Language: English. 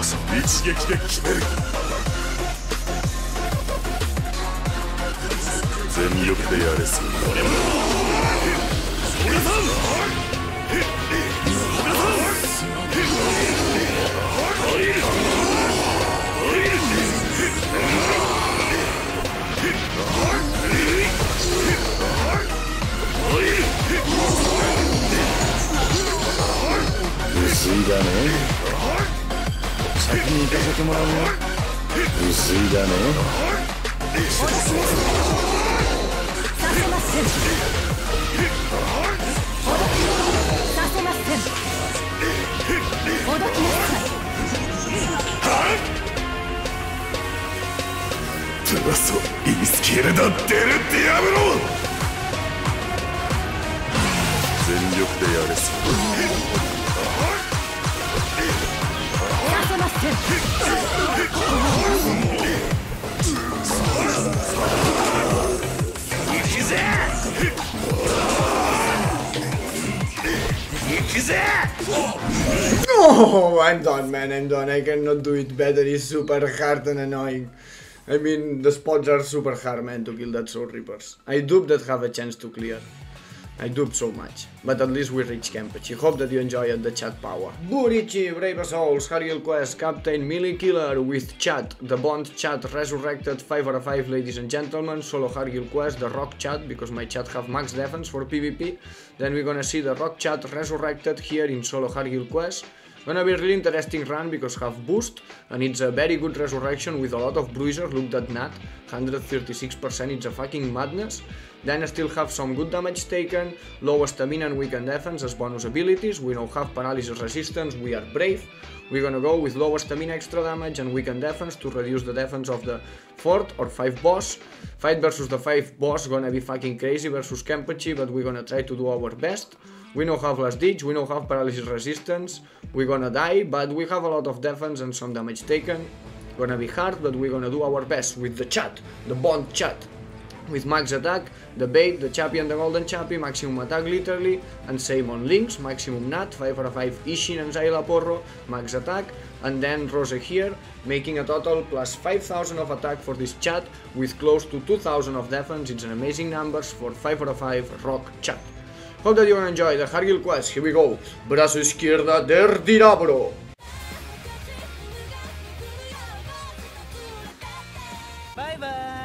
こそ一撃で決める。全力でやれそう俺も皆さ薄いだね先に行かせてもらうよ薄いだね。お出しなさせませんさせませんほどきなさいトラソイスケルダ・デル・ディアブロ全力でやれ。そう Oh, I'm done, man. I'm done. I cannot do it better. It's super hard and annoying. I mean, the spots are super hard, man, to kill that Soul Reapers. I dub that have a chance to clear. I dub so much. But at least we reach Campeche. Hope that you enjoyed the Chad power. Bleach, Brave Souls, Harriel Quest, Captain Melee Killer with Chad. The Bond Chad resurrected 5 out of 5, ladies and gentlemen. Solo Harriel Quest, the Rock Chad, because my Chad have max defense for PvP. Then we're gonna see the Rock Chad resurrected here in Solo Harriel Quest. Gonna be really interesting run because have boost and it's a very good resurrection with a lot of bruiser, look that nat, 136%, it's a fucking madness. Then I still have some good damage taken, low stamina and weakened defense as bonus abilities, we now have paralysis resistance, we are brave. We're gonna go with low stamina extra damage and weakened defense to reduce the defense of the 4th or 5 boss. Fight versus the 5 boss gonna be fucking crazy versus Kenpachi, but we're gonna try to do our best. We now have last ditch, we now have paralysis resistance, we're gonna die, but we have a lot of defense and some damage taken. Gonna be hard, but we're gonna do our best with the Chad, the bond Chad. With max attack, the bait, the chappy and the golden chappy, maximum attack literally, and same on links, maximum nat, 5 out of 5 Isshin and Szayelaporro, max attack, and then Rose here, making a total plus 5000 of attack for this Chad, with close to 2000 of defense, it's an amazing numbers for 5 out of 5 rock Chad. Hope that you enjoy the Hargill Quest. Here we go. Brazo izquierda del Dirabro. Bye bye.